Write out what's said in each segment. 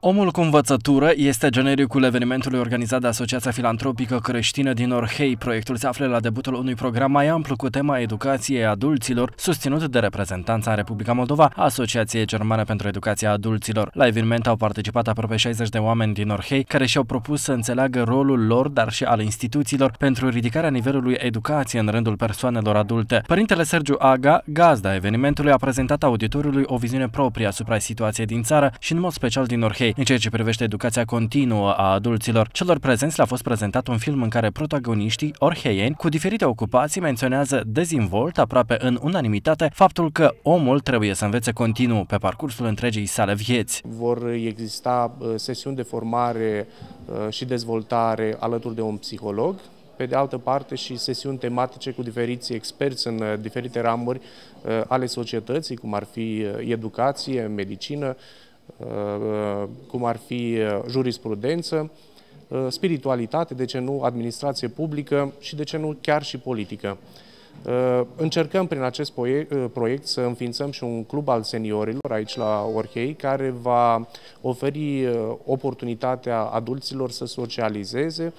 Omul cu învățătură este genericul evenimentului organizat de Asociația Filantropică Creștină din Orhei. Proiectul se află la debutul unui program mai amplu cu tema educației adulților, susținut de reprezentanța în Republica Moldova, Asociației Germane pentru Educația Adulților. La eveniment au participat aproape 60 de oameni din Orhei, care și-au propus să înțeleagă rolul lor, dar și al instituțiilor, pentru ridicarea nivelului educației în rândul persoanelor adulte. Părintele Sergiu Aga, gazda evenimentului, a prezentat auditorului o viziune proprie asupra situației din țară și în mod special din Orhei în ceea ce privește educația continuă a adulților. Celor prezenți le-a fost prezentat un film în care protagoniștii orheieni cu diferite ocupații menționează dezinvolt, aproape în unanimitate, faptul că omul trebuie să învețe continuu pe parcursul întregii sale vieți. Vor exista uh, sesiuni de formare uh, și dezvoltare alături de un psiholog, pe de altă parte și sesiuni tematice cu diferiți experți în uh, diferite ramuri ale societății, cum ar fi educație, medicină, Uh, cum ar fi uh, jurisprudență, uh, spiritualitate, de ce nu, administrație publică și de ce nu chiar și politică. Încercăm prin acest proiect să înființăm și un club al seniorilor aici la Orhei, care va oferi oportunitatea adulților să socializeze,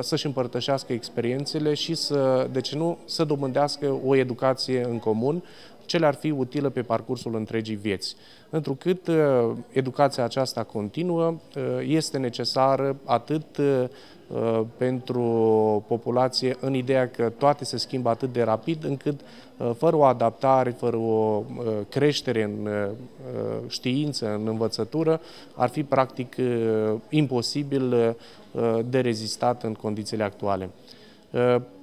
să-și împărtășească experiențele și să, de ce nu, să dobândească o educație în comun, ce le-ar fi utile pe parcursul întregii vieți. Întrucât uh, educația aceasta continuă uh, este necesară atât uh, pentru populație în ideea că toate se schimbă atât de rapid încât fără o adaptare, fără o creștere în știință, în învățătură, ar fi practic imposibil de rezistat în condițiile actuale.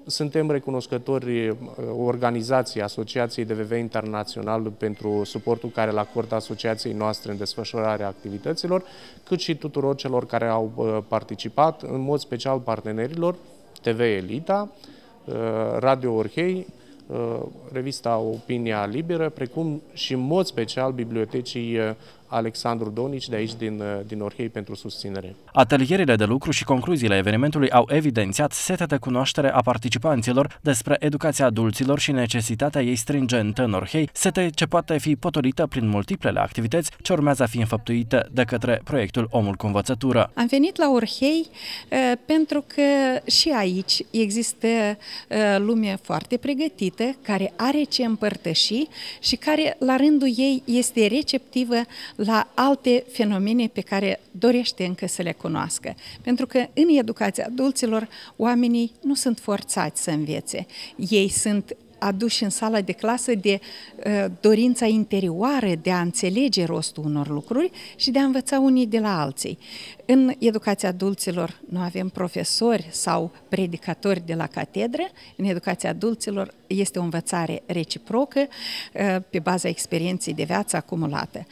Uh, suntem recunoscători uh, organizației Asociației de VV Internațional pentru suportul care îl acordă asociației noastre în desfășurarea activităților, cât și tuturor celor care au uh, participat, în mod special partenerilor TV Elita, Radio Orhei, revista Opinia Liberă, precum și în mod special bibliotecii Alexandru Donici de aici din, din Orhei pentru susținere. Atelierile de lucru și concluziile evenimentului au evidențiat sete de cunoaștere a participanților despre educația adulților și necesitatea ei stringentă în Orhei, sete ce poate fi potolită prin multiplele activități ce urmează a fi înfăptuite de către proiectul Omul cu învățătură. Am venit la Orhei uh, pentru că și aici există uh, lume foarte pregătită, care are ce împărtăși și care la rândul ei este receptivă la alte fenomene pe care dorește încă să le cunoască. Pentru că în educația adulților oamenii nu sunt forțați să învețe. Ei sunt aduși în sala de clasă de uh, dorința interioară de a înțelege rostul unor lucruri și de a învăța unii de la alții. În educația adulților nu avem profesori sau predicatori de la catedră. În educația adulților este o învățare reciprocă uh, pe baza experienței de viață acumulată.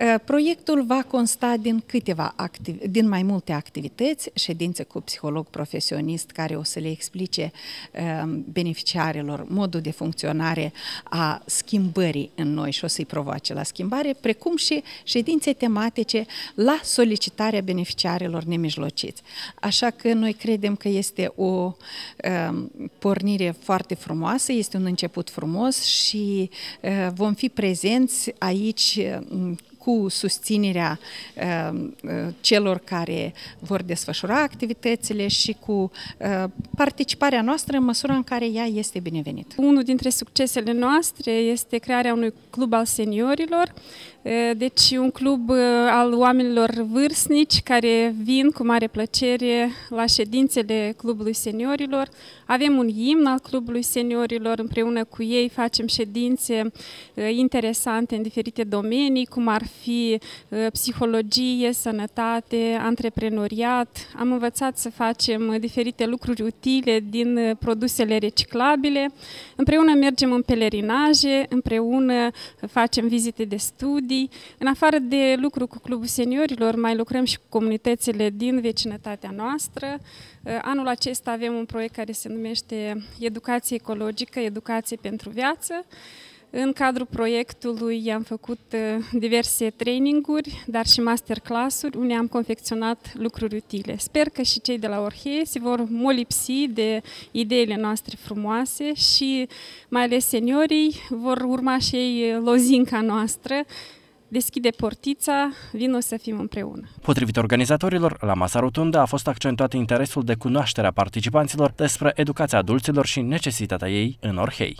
Uh, proiectul va consta din câteva activ- din mai multe activități, ședințe cu psiholog profesionist care o să le explice uh, beneficiarilor modul de funcționare a schimbării în noi și o să-i provoace la schimbare, precum și ședințe tematice la solicitarea beneficiarilor beneficiarilor nemijlociți. Așa că noi credem că este o um, pornire foarte frumoasă, este un început frumos și uh, vom fi prezenți aici um, cu susținerea uh, uh, celor care vor desfășura activitățile și cu uh, participarea noastră în măsura în care ea este binevenită. Unul dintre succesele noastre este crearea unui club al seniorilor, deci un club al oamenilor vârstnici care vin cu mare plăcere la ședințele Clubului Seniorilor. Avem un imn al Clubului Seniorilor, împreună cu ei facem ședințe interesante în diferite domenii, cum ar fi psihologie, sănătate, antreprenoriat. Am învățat să facem diferite lucruri utile din produsele reciclabile. Împreună mergem în pelerinaje, împreună facem vizite de studii, studii. În afară de lucru cu Clubul Seniorilor, mai lucrăm și cu comunitățile din vecinătatea noastră. Uh, anul acesta avem un proiect care se numește Educație ecologică, educație pentru viață. În cadrul proiectului am făcut uh, diverse traininguri, dar și masterclass-uri, unde am confecționat lucruri utile. Sper că și cei de la Orhei se vor molipsi de ideile noastre frumoase și mai ales seniorii vor urma și ei lozinca noastră deschide portița, vino să fim împreună. Potrivit organizatorilor, la masa rotundă a fost accentuat interesul de cunoaștere a participanților despre educația adulților și necesitatea ei în Orhei.